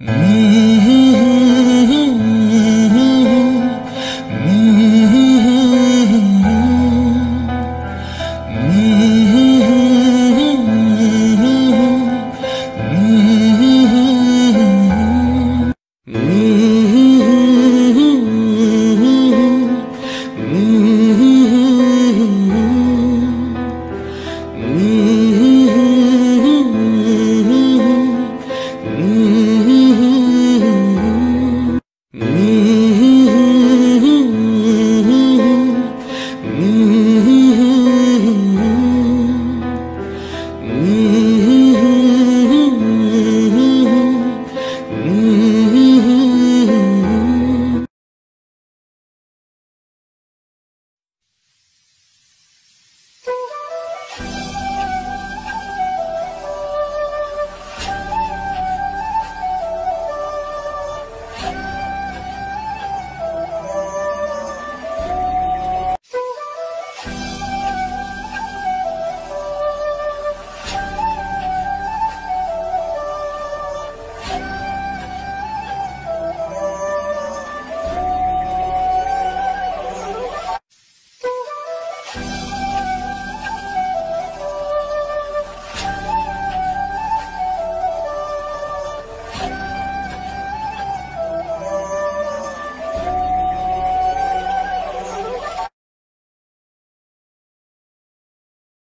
Mm-hmm.